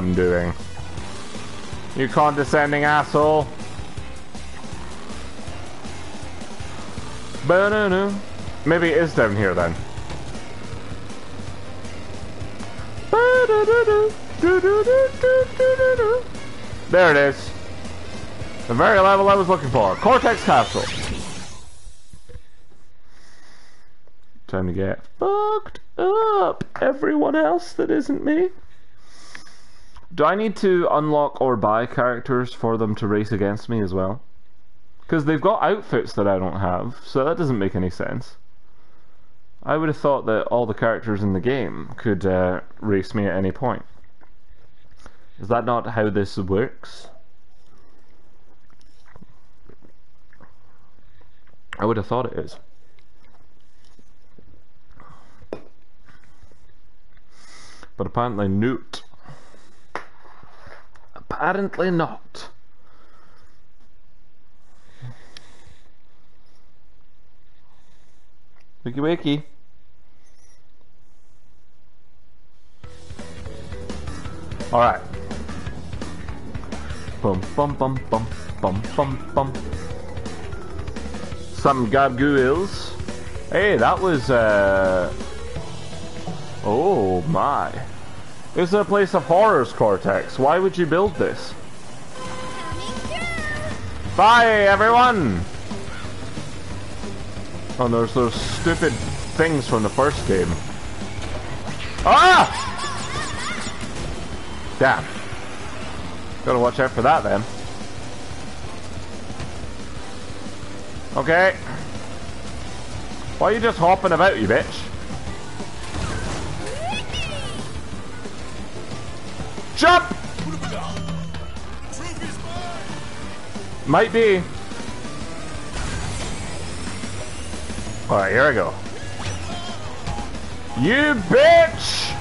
I'm doing. You condescending asshole. Ba-na-na. Maybe it is down here then. There it is. The very level I was looking for. Cortex Castle. Time to get fucked up. Everyone else that isn't me. Do I need to unlock or buy characters for them to race against me as well? Because they've got outfits that I don't have, so that doesn't make any sense. I would have thought that all the characters in the game could uh, race me at any point. Is that not how this works? I would have thought it is. But apparently not. Apparently not. Wiki wiki. Alright. Bum bum bum bum bum bum bum. Some gargoyles. Hey, that was uh Oh my. Is a place of horrors, Cortex. Why would you build this? Bye, everyone! Oh, there's those stupid things from the first game. Ah! Damn. Gotta watch out for that then. Okay. Why are you just hopping about, you bitch? Jump! Might be. Alright, here I go. You bitch!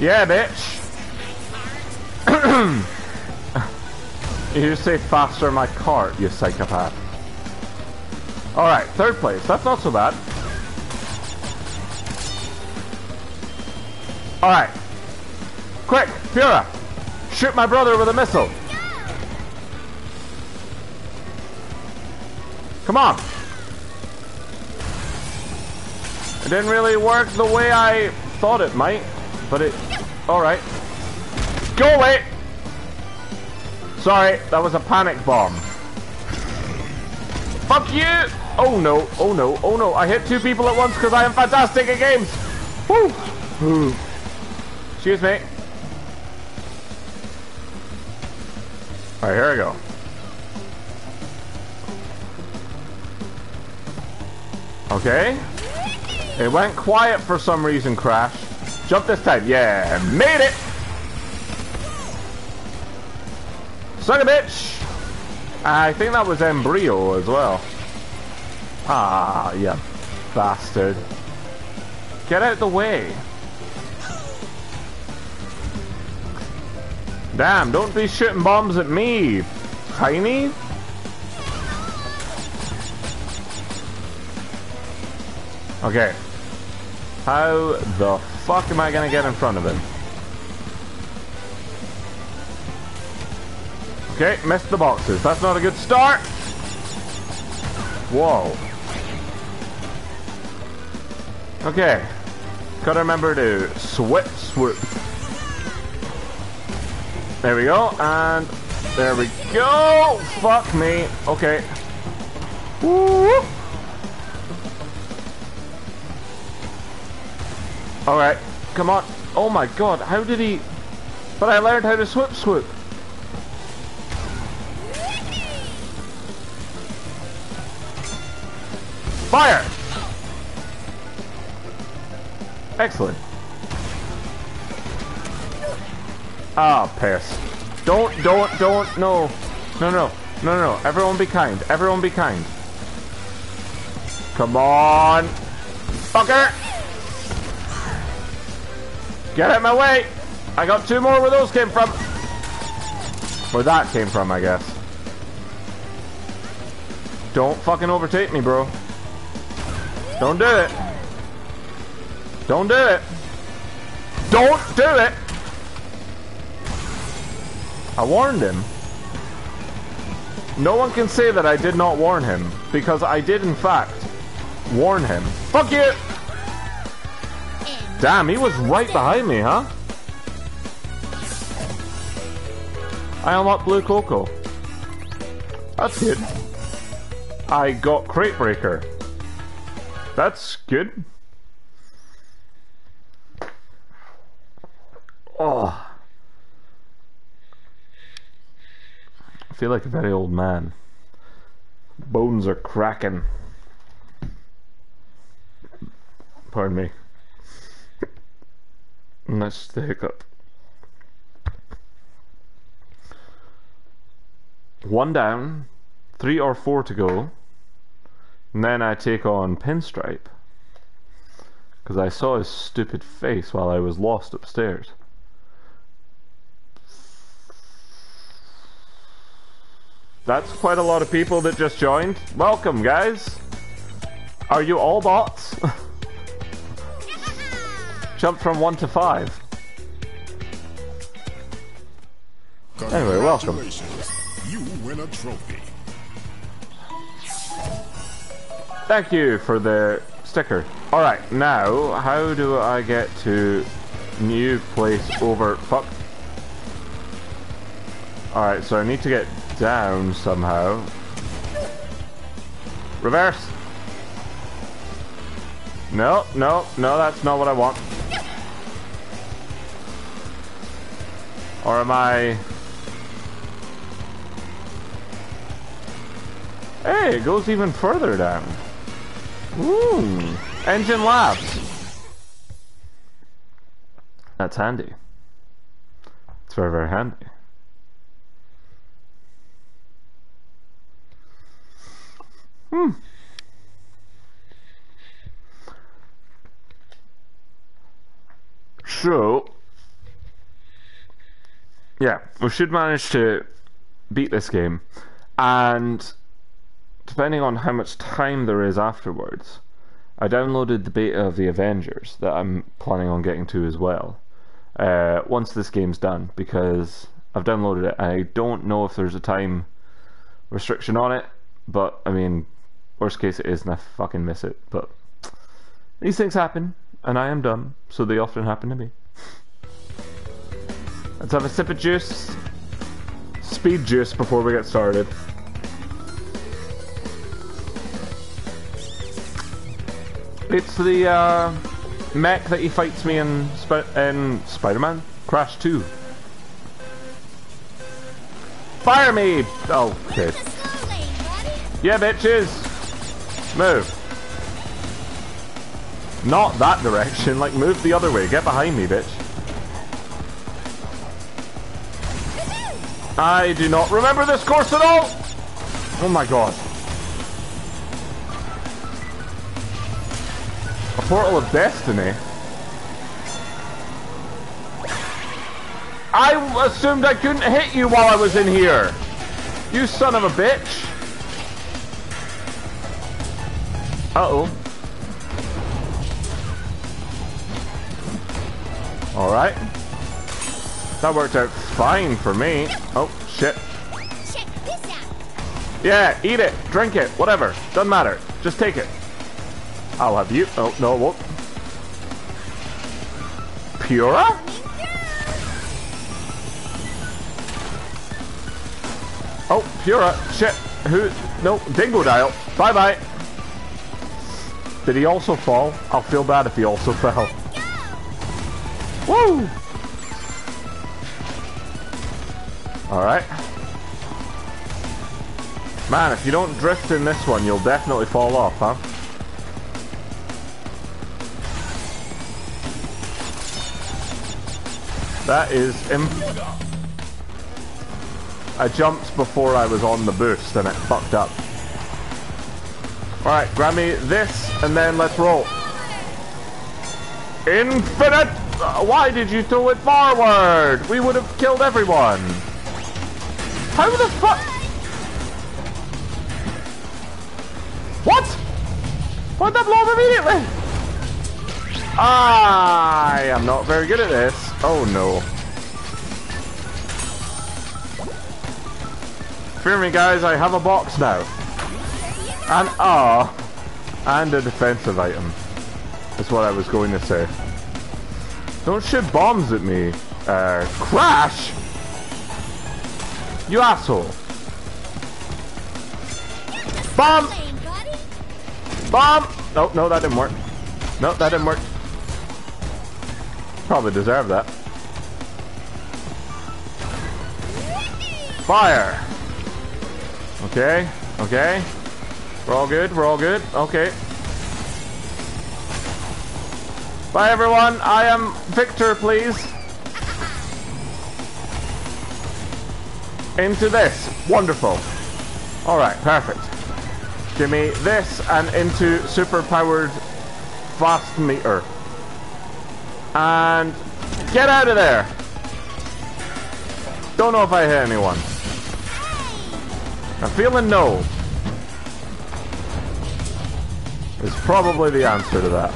Yeah, bitch. you say faster my cart, you psychopath. Alright, third place. That's not so bad. Alright. Quick, Fura! Shoot my brother with a missile! Come on! It didn't really work the way I thought it might, but it... Alright. Go away! Sorry, that was a panic bomb. Fuck you! Oh no, oh no, oh no, I hit two people at once because I am fantastic at games! Woo! Excuse me. Alright, here I go. Okay. It went quiet for some reason, Crash. Jump this time. Yeah, made it! Suck a bitch! I think that was N. Brio as well. Ah, you bastard. Get out of the way. Damn, don't be shooting bombs at me, Tiny. Okay. How the fuck am I gonna get in front of him? Okay, missed the boxes. That's not a good start. Whoa. Okay. Gotta remember to swip swoop. There we go, and there we go! Fuck me. Okay. Woo! Alright, come on. Oh my god, how did he... But I learned how to swoop swoop. Fire! Excellent. Ah, piss. Don't, don't, don't, no. No, no, no, no, Everyone be kind. Everyone be kind. Come on. Fucker! Get out of my way! I got two more where those came from. Where that came from, I guess. Don't fucking overtake me, bro. Don't do it. Don't do it. Don't do it! I warned him. No one can say that I did not warn him, because I did in fact warn him. Fuck you! Damn, he was right behind me, huh? I unlocked Blue Coco. That's good. I got Crate Breaker. That's good. Oh. Feel like a very old man. Bones are cracking. Pardon me. And that's the hiccup. One down, three or four to go. And then I take on Pinstripe. Because I saw his stupid face while I was lost upstairs. That's quite a lot of people that just joined. Welcome, guys. Are you all bots? Jump from one to five. Anyway, welcome. You win a trophy. Thank you for the sticker. Alright, now, how do I get to new place over... Fuck. Alright, so I need to get down somehow. Reverse! No, no, no, that's not what I want. Or am I... Hey, it goes even further down. Ooh, N. Gin Labs. That's handy. It's very, very handy. Hmm. So, yeah, we should manage to beat this game. And depending on how much time there is afterwards, I downloaded the beta of the Avengers that I'm planning on getting to as well. Uh, once this game's done, because I've downloaded it. I don't know if there's a time restriction on it, but I mean, Worst case it is and I fucking miss it, but these things happen, and I am dumb, so they often happen to me. Let's have a sip of juice. Speed juice before we get started. It's the uh, mech that he fights me in, Sp in Spider-Man Crash 2. Fire me! Oh, okay. Yeah, bitches! Move. Not that direction, like move the other way. Get behind me, bitch. I do not remember this course at all! Oh my god. A portal of destiny? I assumed I couldn't hit you while I was in here! You son of a bitch! Uh-oh. Alright. That worked out fine for me. Oh, shit. Yeah, eat it, drink it, whatever. Doesn't matter. Just take it. I'll have you. Oh, no, it won't. Pura? Oh, Pura. Shit. Who? No, Dingodile. Bye-bye. Did he also fall? I'll feel bad if he also fell. Woo! Alright. Man, if you don't drift in this one, you'll definitely fall off, huh? That is imp... I jumped before I was on the boost and it fucked up. Alright, grab me this, and then let's roll. Infinite! Why did you throw it forward? We would have killed everyone. How the fuck? What? Why'd that immediately? I am not very good at this. Oh no. Fear me guys, I have a box now. And ah, and a defensive item. That's what I was going to say. Don't shoot bombs at me. Uh, crash! You asshole. Bomb! Bomb! No, no, that didn't work. No, that didn't work. Probably deserve that. Fire! Okay, okay. We're all good, we're all good. Okay. Bye everyone, I am Victor, please. Into this. Wonderful. Alright, perfect. Give me this and into super powered fast meter. And get out of there. Don't know if I hit anyone. I'm feeling no. Is probably the answer to that.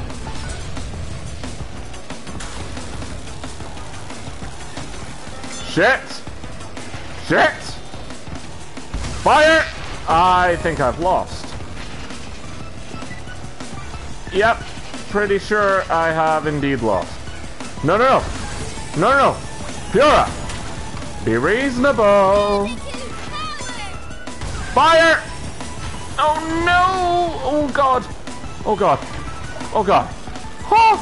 Shit! Shit! Fire! I think I've lost. Yep, pretty sure I have indeed lost. No, no, no! No, no, no! Pura! Be reasonable! Fire! Oh no! Oh god! Oh god! Oh god! Oh!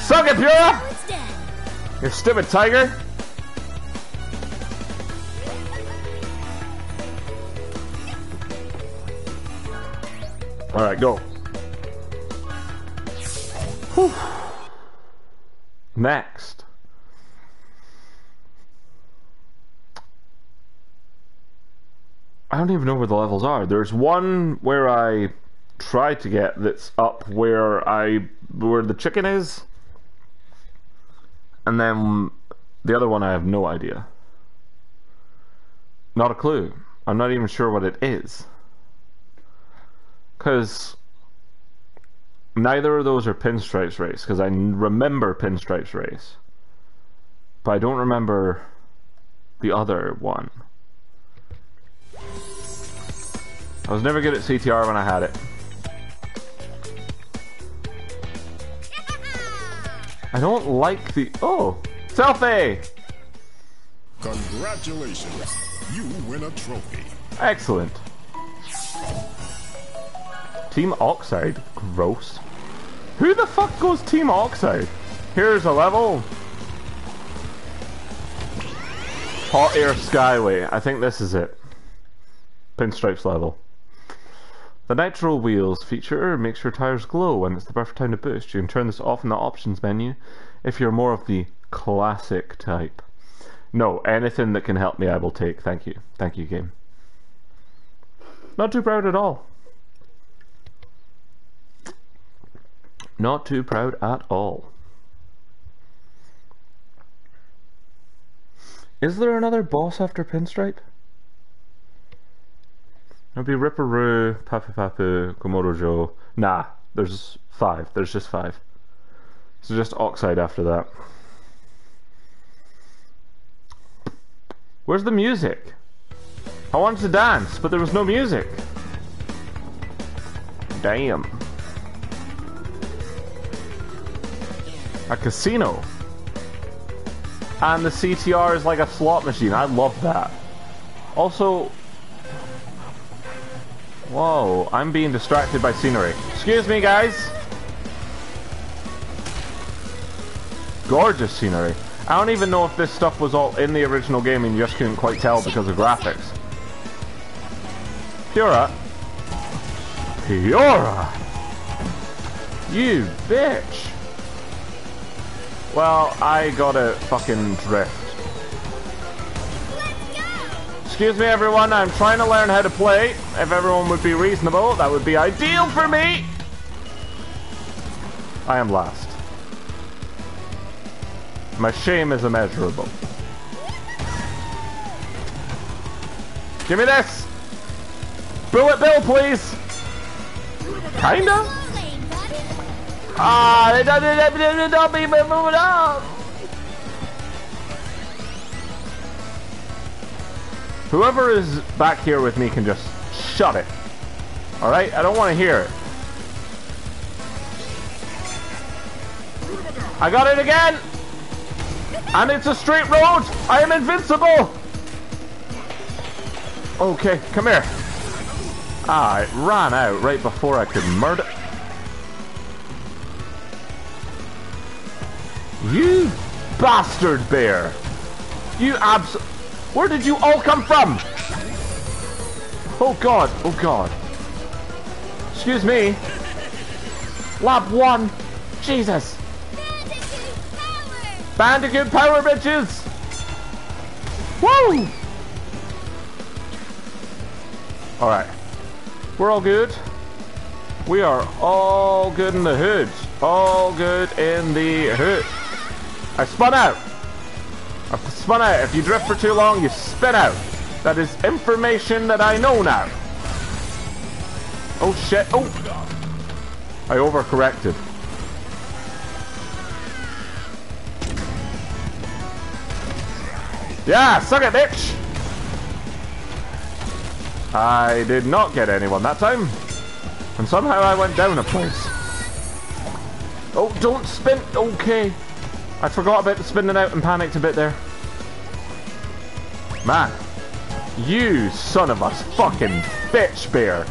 Suck it, Pura! You stupid tiger! Alright, go. Whew. Next. I don't even know where the levels are. There's one where I try to get that's up where I where the chicken is. And then the other one I have no idea. Not a clue. I'm not even sure what it is. Cause neither of those are Pinstripes Race, because I remember Pinstripes Race. But I don't remember the other one. I was never good at CTR when I had it. I don't like the... Oh! Selfie! Congratulations. You win a trophy. Excellent. Team Oxide? Gross. Who the fuck goes Team Oxide? Here's a level. Hot Air Skyway. I think this is it. Pinstripes level. The Nitro Wheels feature makes your tires glow and it's the perfect time to boost. You can turn this off in the options menu if you're more of the classic type. No, anything that can help me I will take. Thank you. Thank you, game. Not too proud at all. Not too proud at all. Is there another boss after Pinstripe? It'll be Ripper Roo, Papu Papu, Komodo Joe. Nah, there's five. There's just five. So just Oxide after that. Where's the music? I wanted to dance, but there was no music. Damn. A casino. And the CTR is like a slot machine. I love that. Also, Whoa, I'm being distracted by scenery. Excuse me, guys. Gorgeous scenery. I don't even know if this stuff was all in the original game and you just couldn't quite tell because of graphics. Pura. Pura! You bitch! Well, I gotta fucking drift. Excuse me everyone, I'm trying to learn how to play. If everyone would be reasonable, that would be ideal for me! I am last. My shame is immeasurable. Give me this! Bullet Bill, please! Kinda? Ah, they don't, they don't, they don't move it up. Whoever is back here with me can just shut it. Alright? I don't want to hear it. I got it again! And it's a straight road! I am invincible! Okay, come here. Ah, it ran out right before I could murder... You bastard bear! You abs... Where did you all come from? Oh god, oh god. Excuse me. Lab 1. Jesus. Bandicoot power, bitches! Woo! Alright. We're all good. We are all good in the hood. All good in the hood. I spun out. I spun out. If you drift for too long, you spin out. That is information that I know now. Oh shit. Oh! I overcorrected. Yeah, suck it, bitch! I did not get anyone that time. And somehow I went down a place. Oh, don't spin! Okay. I forgot about spinning out and panicked a bit there. Man. You son of a fucking bitch bear.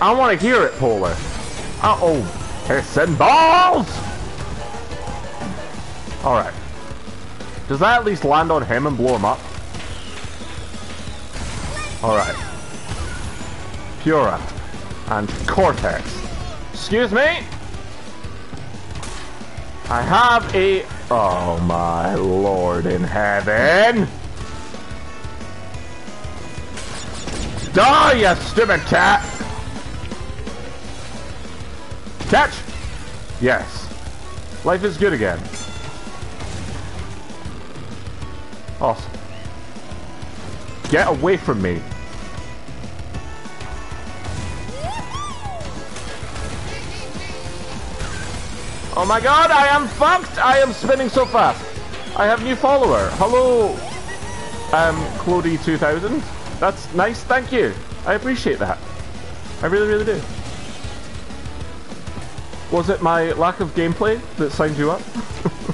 I want to hear it, Polar. Uh-oh. Pissing balls! Alright. Does that at least land on him and blow him up? Alright. Pura. And Cortex. Excuse me? I have a... Oh my lord in heaven! Die, you stupid cat! Catch! Yes. Life is good again. Awesome. Get away from me. Oh my god, I am fucked! I am spinning so fast. I have new follower. Hello, um, Clody2000. That's nice, thank you. I appreciate that. I really, really do. Was it my lack of gameplay that signed you up?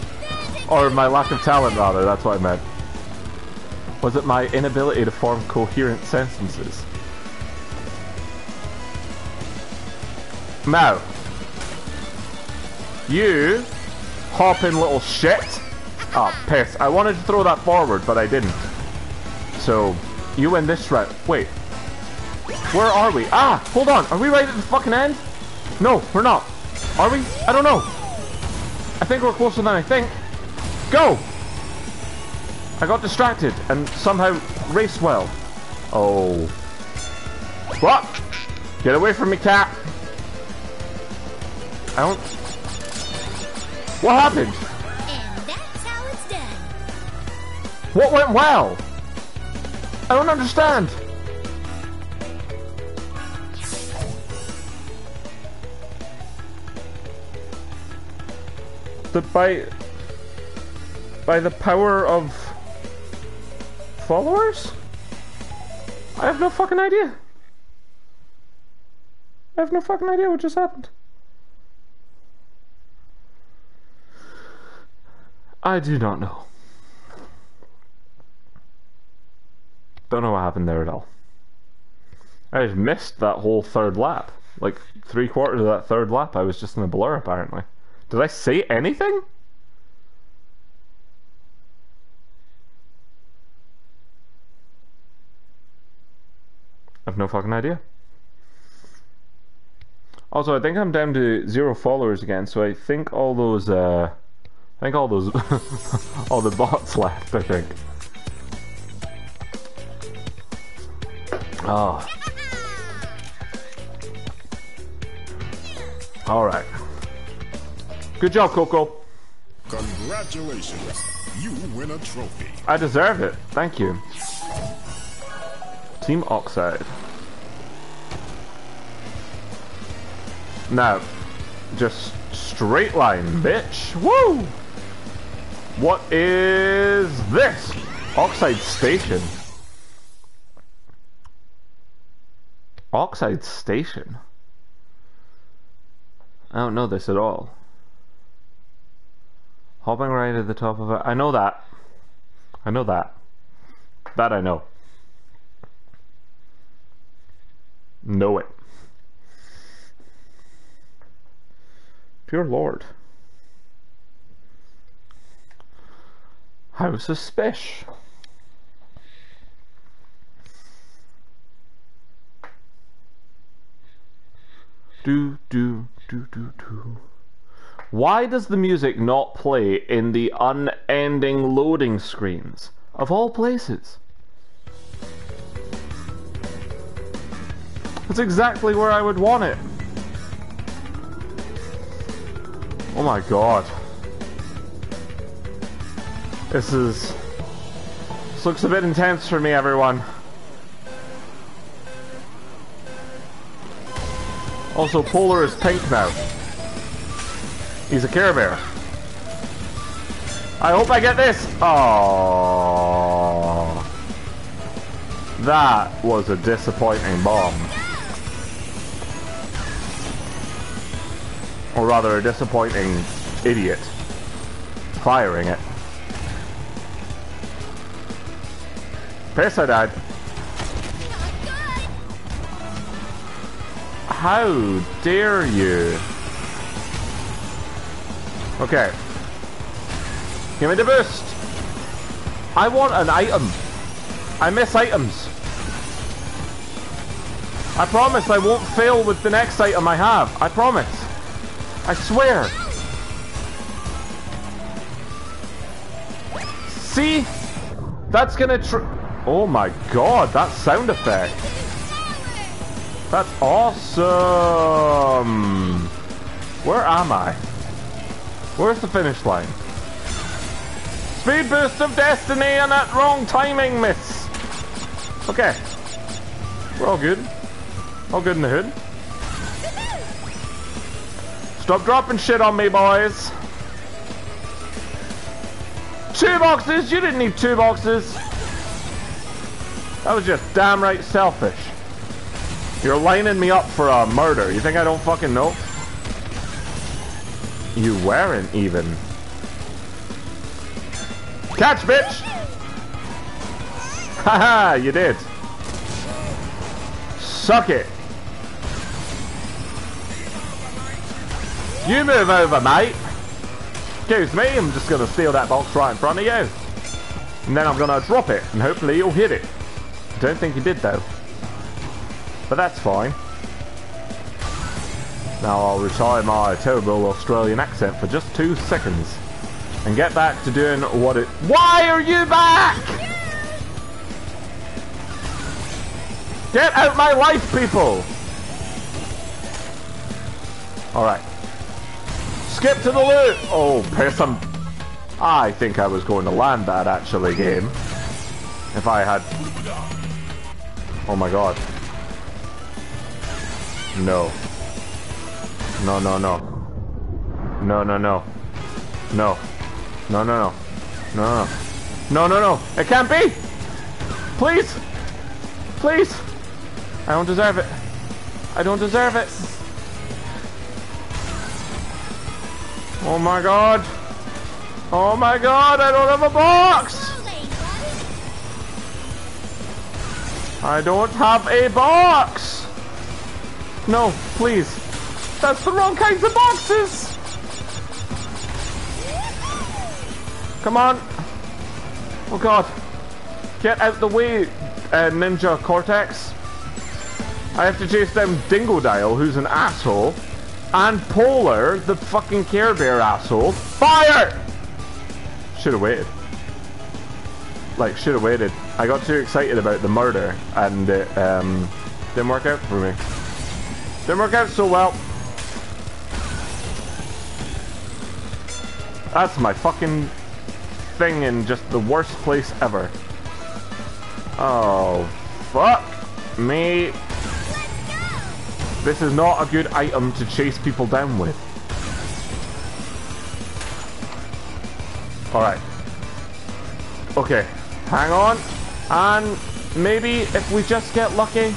or my lack of talent, rather, that's what I meant. Was it my inability to form coherent sentences? Now, you hopping little shit. Ah, oh, piss. I wanted to throw that forward, but I didn't. So, you win this round. Wait. Where are we? Ah, hold on. Are we right at the fucking end? No, we're not. Are we? I don't know. I think we're closer than I think. Go! I got distracted and somehow raced well. Oh. What? Get away from me, cat. I don't... What happened? And that's how it's done. What went well? I don't understand. The by by the power of followers? I have no fucking idea. I have no fucking idea what just happened. I do not know. Don't know what happened there at all. I just missed that whole third lap. Like, three quarters of that third lap, I was just in a blur, apparently. Did I say anything? I've no fucking idea. Also, I think I'm down to zero followers again, so I think all those, uh, I think all those, all the bots left, I think. Ah. Oh. Alright. Good job, Coco. Congratulations. You win a trophy. I deserve it. Thank you. Team Oxide. Now, just Straight line, bitch. Woo! What is this? Oxide Station. Oxide Station? I don't know this at all. Hopping right at the top of it. I know that. I know that. That I know. Know it. Pure Lord. How suspicious. Do, do, do, do, do. Why does the music not play in the unending loading screens? Of all places. That's exactly where I would want it. Oh my god. This is... This looks a bit intense for me, everyone. Also, Polar is pink now. He's a Care Bear. I hope I get this! Oh, That was a disappointing bomb. Or rather, a disappointing idiot. Firing it. Piss I died. How dare you? Okay. Give me the boost. I want an item. I miss items. I promise I won't fail with the next item I have. I promise. I swear. See? That's gonna tr- Oh my god, that sound effect. That's awesome. Where am I? Where's the finish line? Speed boost of destiny and that wrong timing, miss. Okay. We're all good. All good in the hood. Stop dropping shit on me, boys. Two boxes? You didn't need two boxes. That was just damn right selfish. You're lining me up for a murder. You think I don't fucking know? You weren't even. Catch, bitch! Haha, you did. Suck it. You move over, mate. Excuse me, I'm just gonna steal that box right in front of you. And then I'm gonna drop it, and hopefully you'll hit it. Don't think he did, though. But that's fine. Now I'll retire my terrible Australian accent for just two seconds. And get back to doing what it... Why are you back? Get out my life, people! Alright. Skip to the loot! Oh, piss, I'm... I think I was going to land that, actually, game. If I had... Oh my god. No. No, no, no. No, no, no. No. No, no, no. No, no. No, no, no. It can't be! Please! Please! I don't deserve it. I don't deserve it. Oh my god. Oh my god, I don't have a box! I don't have a box! No, please. That's the wrong kinds of boxes! Come on. Oh god. Get out the way, uh, Ninja Cortex. I have to chase down Dingodile, who's an asshole, and Polar, the fucking Care Bear asshole. Fire! Should have waited. Like, should have waited. I got too excited about the murder and it um, didn't work out for me. Didn't work out so well. That's my fucking thing in just the worst place ever. Oh, fuck me. This is not a good item to chase people down with. Alright. Okay, hang on. And maybe if we just get lucky.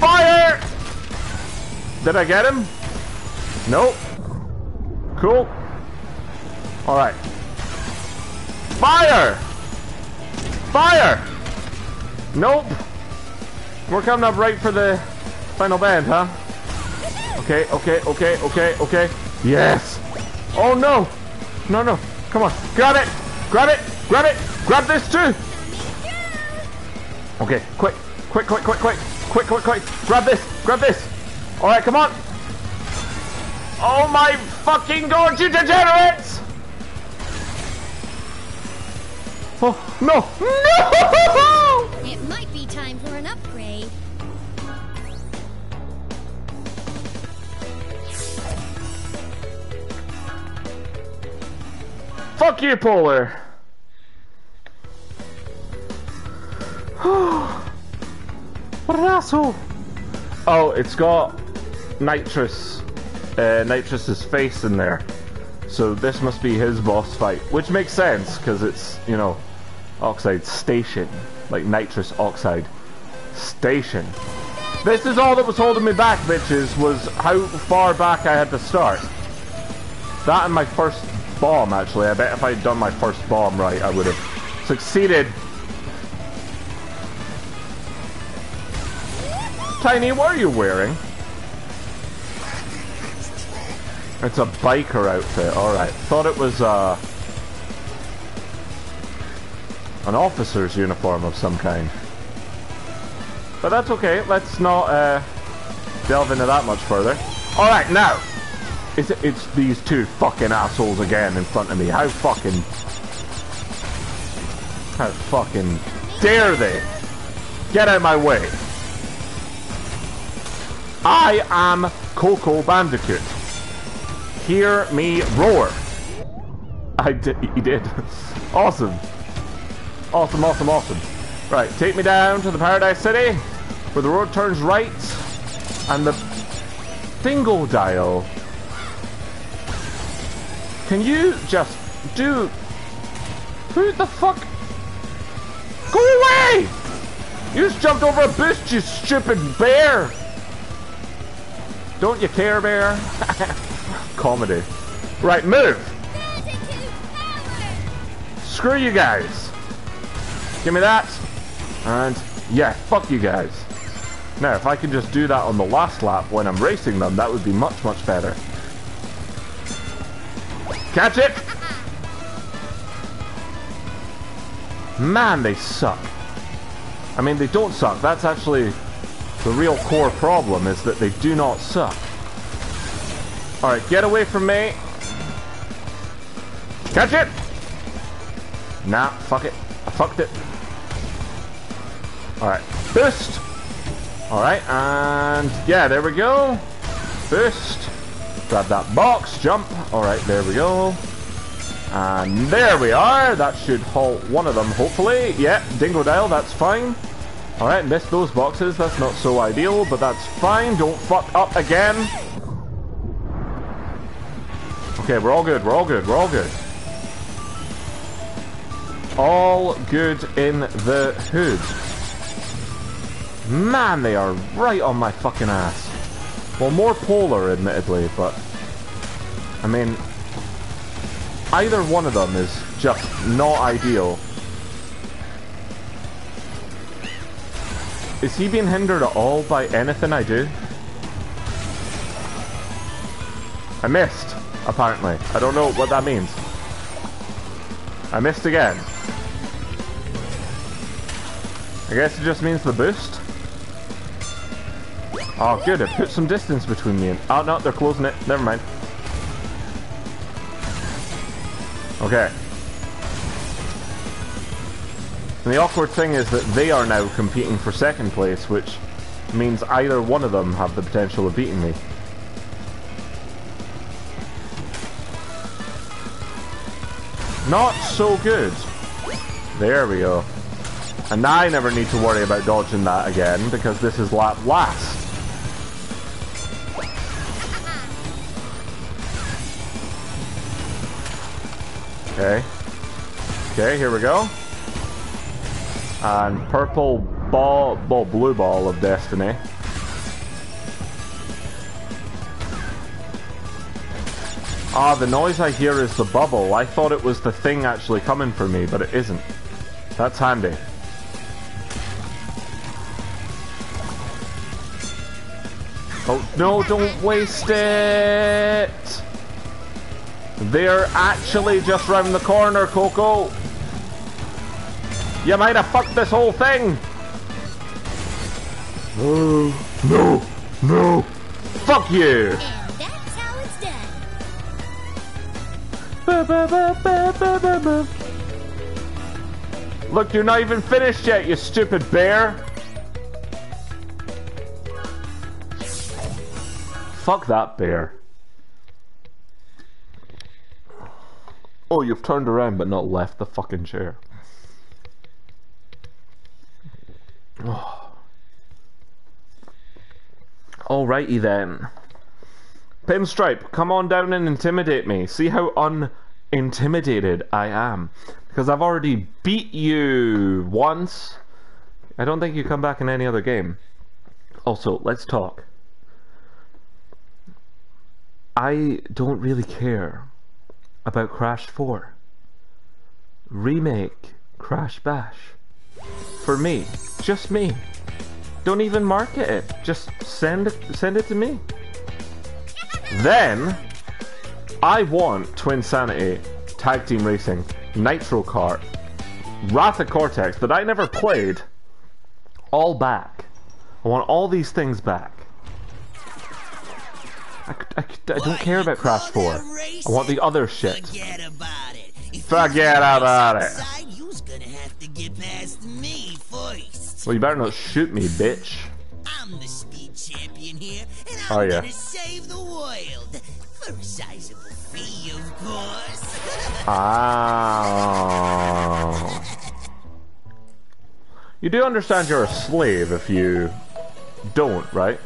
Fire! Did I get him? Nope. Cool. Alright. Fire! Fire! Nope. We're coming up right for the final band, huh? Okay, okay, okay, okay, okay. Yes! Oh no! No, no. Come on. Grab it! Grab it! Grab it! Grab this too! Okay, quick. Quick, quick, quick, quick. Quick, quick, quick. Grab this! Grab this! Alright, come on! Oh my fucking god, you degenerates! Oh, no! No! It might be time for an upgrade. Fuck you, Polar! What an asshole! Oh, it's got Nitros, uh, Nitros' face in there. So this must be his boss fight, which makes sense, because it's, you know, Oxide Station. Like Nitrous Oxide Station. This is all that was holding me back, bitches, was how far back I had to start. That and my first bomb, actually. I bet if I had done my first bomb right, I would have succeeded. Tiny, what are you wearing? It's a biker outfit, alright. Thought it was, uh... An officer's uniform of some kind. But that's okay, let's not, uh... Delve into that much further. Alright, now! It's, it's these two fucking assholes again in front of me. How fucking... How fucking dare they? Get out of my way. I am Coco Bandicoot. Hear me roar. I did, he did. awesome. Awesome, awesome, awesome. Right, take me down to the Paradise City, where the road turns right, and the Dingodile can you just do... Who the fuck? Go away! You just jumped over a bush, you stupid bear! Don't you care, bear? Comedy. Right, move! Screw you guys! Give me that! And, yeah, fuck you guys. Now, if I could just do that on the last lap when I'm racing them, that would be much, much better. Catch it! Man, they suck. I mean, they don't suck. That's actually the real core problem, is that they do not suck. Alright, get away from me. Catch it! Nah, fuck it. I fucked it. Alright, boost! Alright, and yeah, there we go. Boost. Grab that box, jump. Alright, there we go. And there we are. That should halt one of them, hopefully. Yeah, Dingodile, that's fine. Alright, missed those boxes. That's not so ideal, but that's fine. Don't fuck up again. Okay, we're all good. We're all good. We're all good. All good in the hood. Man, they are right on my fucking ass. Well, more polar, admittedly, but... I mean... Either one of them is just not ideal. Is he being hindered at all by anything I do? I missed, apparently. I don't know what that means. I missed again. I guess it just means the boost? Oh, good. It put some distance between me and... Oh, no, they're closing it. Never mind. Okay. And the awkward thing is that they are now competing for second place, which means either one of them have the potential of beating me. Not so good. There we go. And I never need to worry about dodging that again, because this is lap last. Okay. Okay, here we go. And purple ball, ball, blue ball of destiny. Ah, the noise I hear is the bubble. I thought it was the thing actually coming for me, but it isn't. That's handy. Oh, no, don't waste it! They're actually just round the corner, Coco. You might have fucked this whole thing. No, no, no. Fuck you. And that's how it's done. Ba, ba, ba, ba, ba, ba, ba. Look, you're not even finished yet, you stupid bear. Fuck that bear. Oh, you've turned around but not left the fucking chair. Oh. Alrighty then. Pinstripe, come on down and intimidate me. See how unintimidated I am. Because I've already beat you once. I don't think you come back in any other game. Also, let's talk. I don't really care about Crash 4. Remake Crash Bash. For me. Just me. Don't even market it. Just send it send it to me. Then I want Twinsanity, Tag Team Racing, Nitro Kart, Wrath of Cortex that I never played, all back. I want all these things back. I, I, I don't care about Crash 4. I want the other shit. Forget about it. Forget about it. Side, you's gonna have to get past me. Well, you better not shoot me, bitch. I'm the speed champion here, and I'm Oh, yeah. gonna save the world. For a sizable fee, of course. Ah. You do understand you're a slave if you don't, right?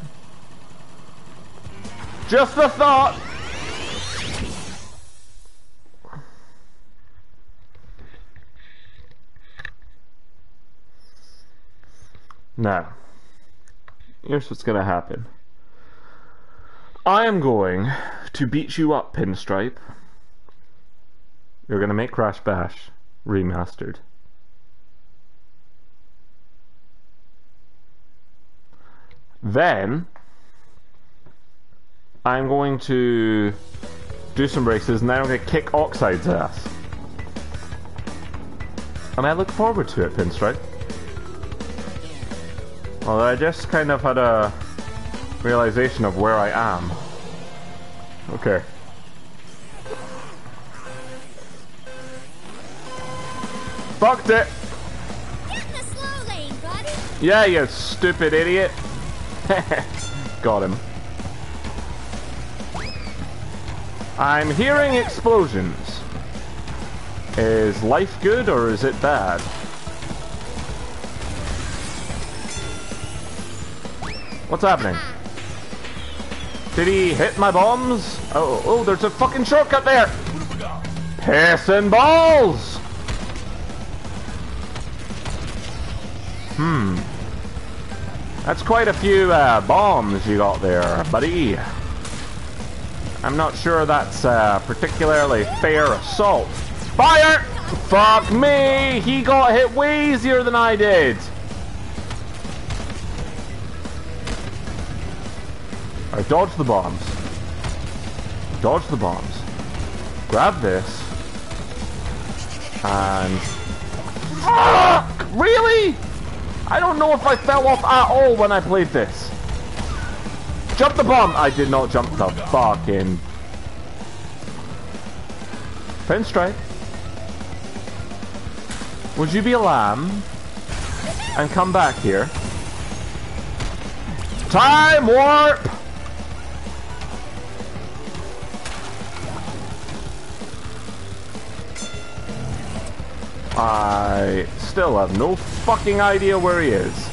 Just a thought! Now, here's what's gonna happen. I am going to beat you up, Pinstripe. You're gonna make Crash Bash remastered. Then I'm going to do some races and then I'm gonna kick Oxide's ass. And I look forward to it, Pinstripe. Although I just kind of had a realization of where I am. Okay. Fucked it! Lane. Yeah, you stupid idiot. Got him. I'm hearing explosions. Is life good or is it bad? What's happening? Did he hit my bombs? Oh, oh, there's a fucking shortcut there! Piss and balls! Hmm. That's quite a few uh, bombs you got there, buddy. I'm not sure that's a particularly fair assault. Fire! Fuck me! He got hit way easier than I did. Dodge the bombs. Dodge the bombs. Grab this. And... Fuck! Really? I don't know if I fell off at all when I played this. Jump the bomb! I did not jump the fucking... Pinstripe. Would you be a lamb? And come back here? Time warp! I still have no fucking idea where he is.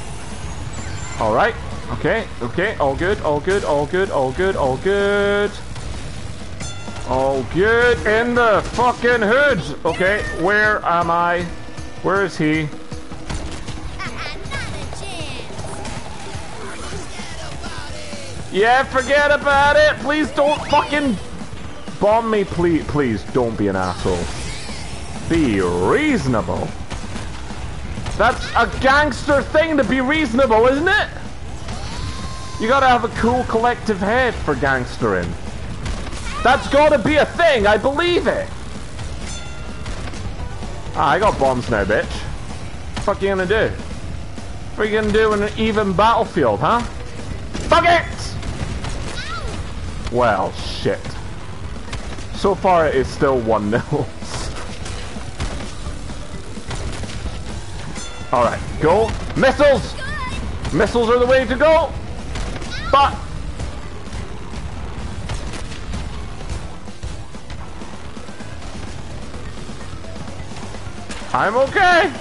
Alright. Okay, okay, all good, all good, all good, all good, all good. Oh, get in the fucking hood! Okay, where am I? Where is he? Yeah, forget about it! Please don't fucking bomb me, please. Please, don't be an asshole. Be reasonable. That's a gangster thing to be reasonable, isn't it? You gotta have a cool collective head for gangstering. That's gotta be a thing, I believe it. Ah, I got bombs now, bitch. What you gonna do? What are you gonna do in an even battlefield, huh? Fuck it! Well, shit. So far, it is still 1 Alright, go. Missiles! Missiles are the way to go! But. I'm okay!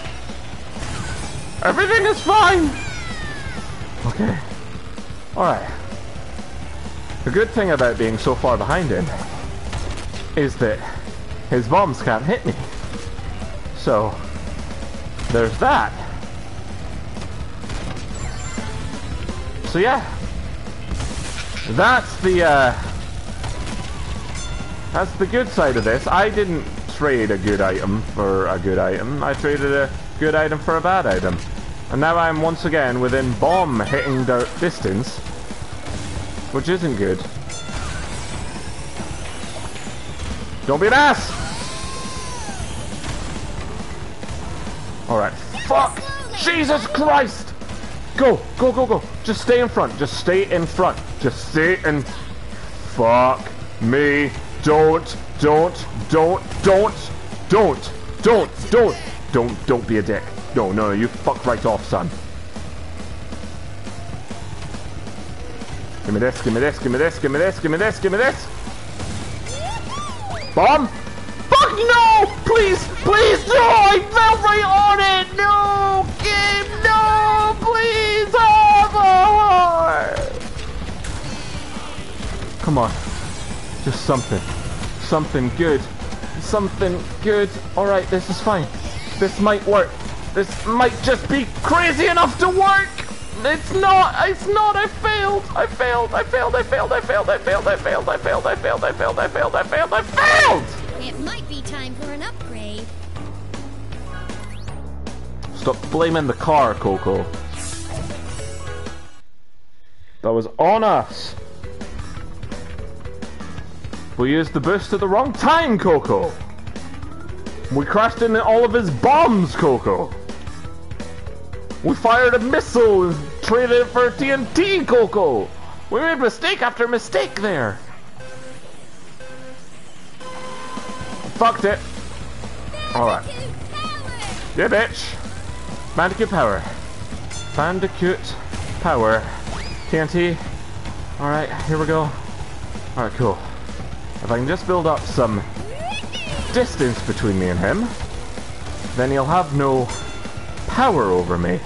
Everything is fine! Okay. Alright. The good thing about being so far behind him is that his bombs can't hit me. So, there's that. So yeah, that's the uh, that's the good side of this. I didn't trade a good item for a good item. I traded a good item for a bad item, and now I'm once again within bomb hitting the distance, which isn't good. Don't be an ass. All right. Fuck! Jesus Christ! Go, go, go, go. Just stay in front. Just stay in front. Just stay in. Fuck me. Don't, don't, don't, don't, don't, don't, don't, don't, don't be a dick. No, no, you fuck right off, son. Give me this, give me this, give me this, give me this, give me this, give me this. Bomb! Fuck no! Please, please, no! I fell right on it! No! Game, Come on. Just something. Something good. Something good. Alright, this is fine. This might work. This might just be crazy enough to work! It's not! It's not! I failed! I failed! I failed! I failed! I failed! I failed! I failed! I failed! I failed! I failed! I failed! I failed! I failed! It might be time for an upgrade. Stop blaming the car, Coco. That was on us. We used the boost at the wrong time, Coco. We crashed into all of his bombs, Coco. We fired a missile and traded it for TNT, Coco. We made mistake after mistake there. Fucked it. Alright. Yeah, bitch. Bandicoot power. Bandicoot power. TNT. Alright, here we go. Alright, cool. If I can just build up some distance between me and him, then he'll have no power over me.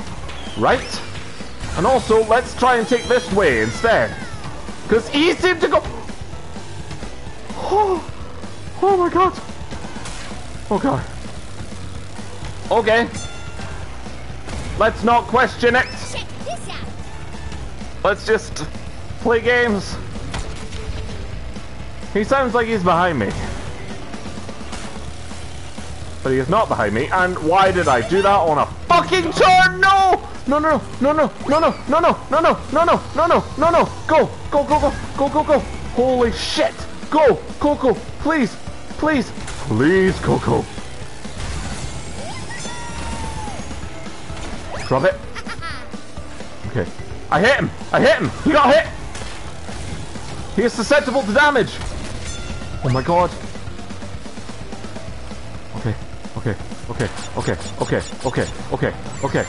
Right? And also, let's try and take this way instead. Because he seemed to go... Oh, oh my god. Oh god. Okay. Let's not question it. Check this out! Let's just play games. He sounds like he's behind me. But he is not behind me, and why did I do that on a fucking turn? No! No, no, no, no, no, no, no, no, no, no, no, no, no, no, no, no, go, go, go, go, go, go, go. Holy shit! Go, Coco, please, please, please, Coco. Drop it. Okay. I hit him! I hit him! He got hit! He is susceptible to damage! Oh my god. Okay, okay, okay, okay, okay, okay, okay, okay.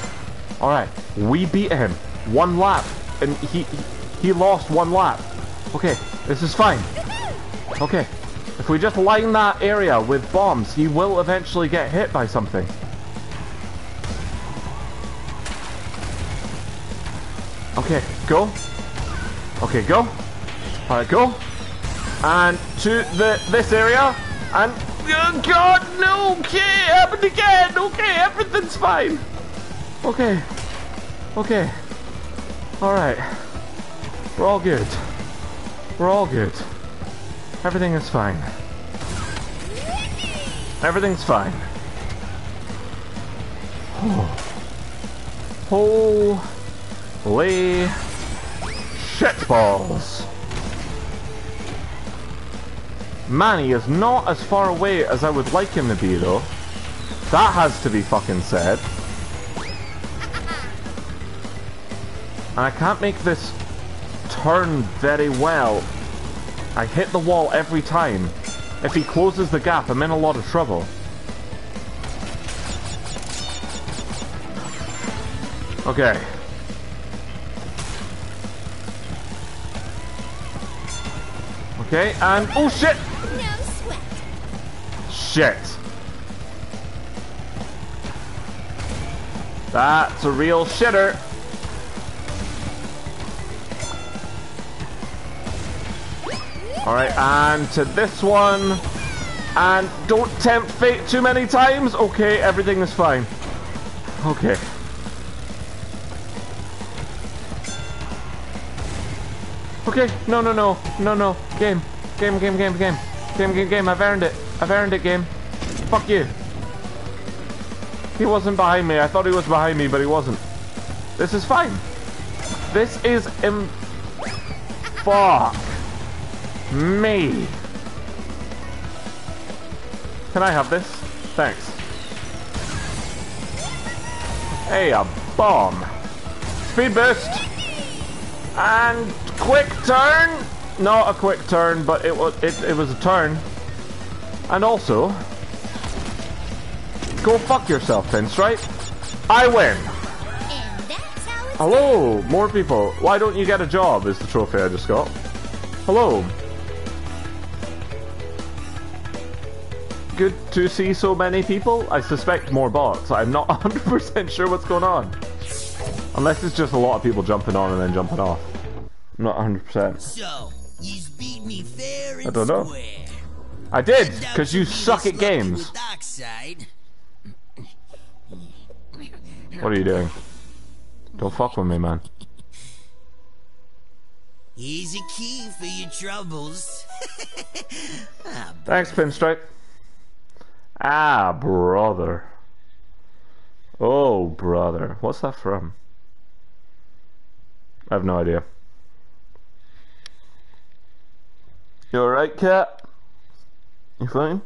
Alright, we beat him. One lap. And he, he lost one lap. Okay, this is fine. Okay. If we just line that area with bombs, he will eventually get hit by something. Okay, go. Okay, go. Alright, go. And to the this area, and oh God, no, okay, happened again. Okay, everything's fine. Okay, okay, all right, we're all good. We're all good. Everything is fine. Everything's fine. oh Holy shitballs. Manny is not as far away as I would like him to be though. That has to be fucking said. And I can't make this turn very well. I hit the wall every time. If he closes the gap, I'm in a lot of trouble. Okay. Okay, and... Oh, shit! Shit. That's a real shitter. Alright, and to this one. And don't tempt fate too many times. Okay, everything is fine. Okay. Okay, no, no, no, no, no. Game, game, game, game, game, game, game, game. I've earned it. I've earned it, game. Fuck you. He wasn't behind me. I thought he was behind me, but he wasn't. This is fine. This is im. Fuck. Me. Can I have this? Thanks. Hey, a bomb. Speed boost. And quick turn. Not a quick turn, but it was it, it was a turn. And also, go fuck yourself, Pinstripe. I win. And that's how it's Hello, more people. Why don't you get a job? Is the trophy I just got. Hello. Good to see so many people. I suspect more bots. I'm not 100% sure what's going on. Unless it's just a lot of people jumping on and then jumping off. I'm not 100%. So, you beat me fair and I don't know. square. I did, because you suck at games. What are you doing? Don't fuck with me, man. Here's a key for your troubles. ah, Thanks, Pinstripe. Ah, brother. Oh, brother. What's that from? I have no idea. You alright, cat? You fine?